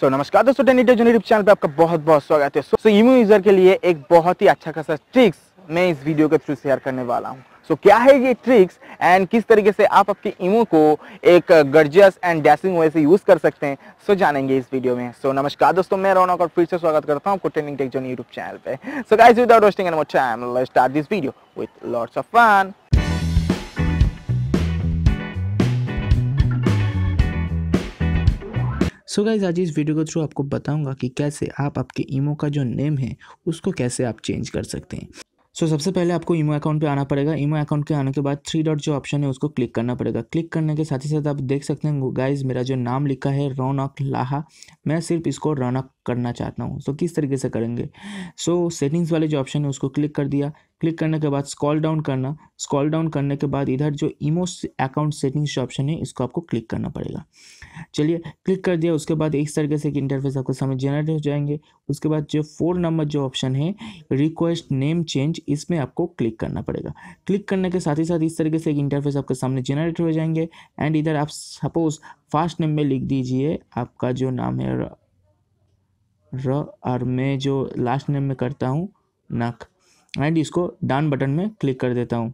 सो so, नमस्कार दोस्तों टेनिटे YouTube channel पे आपका बहुत बहुत स्वागत है। सो so, ईमो यूज़र के लिए एक बहुत ही अच्छा खासा ट्रिक्स मैं इस वीडियो के थ्रू शेयर करने वाला हूँ। सो so, क्या है ये ट्रिक्स एंड किस तरीके से आप आपके इमो को एक गर्जियस एंड डैसिंग वे से यूज़ कर सकते हैं सो so, जानेंगे इस वीडियो में। सो so, नमस्कार दोस्तों मैं रौनक और फिर से स्वागत करता हूँ आपको training tech zone YouTube channel पे। So guys without wasting any more time let's start this video with lots of fun so guys आज इस वीडियो के थ्रू आपको बताऊँगा कि कैसे आप आपके ईमो का जो नेम है उसको कैसे आप चेंज कर सकते हैं। सो so, सबसे पहले आपको ईमो अकाउंट पे आना पड़ेगा। ईमो अकाउंट के आने के बाद थ्री डॉट जो ऑप्शन है उसको क्लिक करना पड़ेगा। क्लिक करने के साथ ही साथ आप देख सकते हैं गाइज़ मेरा जो नाम लिखा है रौनक लाहा। मैं सिर्फ़ इसको रौनक करना चाहता हूँ। सो किस तरीके से करेंगे? सो so, सेटिंग्स वाले जो ऑप्शन है उसको क्लिक कर दिया। क्लिक करने के बाद स्कॉल डाउन करना। स्कॉल डाउन करने के बाद इधर जो ईमो अकाउंट सेटिंग्स जो ऑप्शन है इसको आपको क्लिक करना पड़ेगा। चलिए क्लिक कर दिया। उसके बाद इस तरीके से एक इंटरफेस आपको सामने जनरेट हो जाएँगे। उसके बाद जो फोर नंबर जो ऑप्शन है रिक्वेस्ट नेम चेंज इसमें आपको क्लिक करना पड़ेगा। क्लिक करने के साथ ही साथ इस तरीके से एक इंटरफेस आपके सामने जनरेट हो जाएँगे। एंड इधर आप सपोज़ फास्ट नेम में लिख दीजिए आपका जो नाम है र और मैं जो लास्ट नेम में करता हूँ, नक। एंड इसको डाउन बटन में क्लिक कर देता हूँ।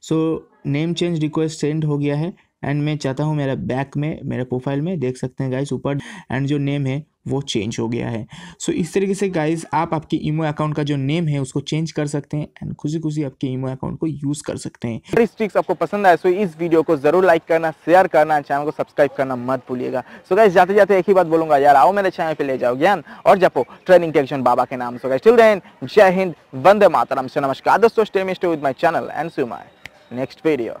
So name change request send हो गया है। एंड मैं चाहता हूँ मेरा बैक में, मेरे प्रोफ़ाइल में देख सकते हैं गाइस ऊपर। एंड जो नेम है वो चेंज हो गया है। सो so, इस तरीके से गाइज़ आप आपके ईमो अकाउंट का जो नेम है उसको चेंज कर सकते हैं एंड खुशी खुशी आपके ईमो अकाउंट को यूज़ कर सकते हैं। ट्रिक्स आपको पसंद आए सो इस वीडियो को ज़रूर लाइक करना शेयर करना चैनल को सब्सक्राइब करना मत भूलिएगा। सो so, गाइज़ जाते जाते एक ही बात बोलूँगा यार आओ मेरे चैनल पे ले जाओ ज्ञान और जपो। ट्रेनिंग टेक्शन बाबा के नाम। सो गाइज़ टिल देन जय हिंद वंदे मातरम। से नमस्कार दोस्तों स्टे में with my channel and see my next video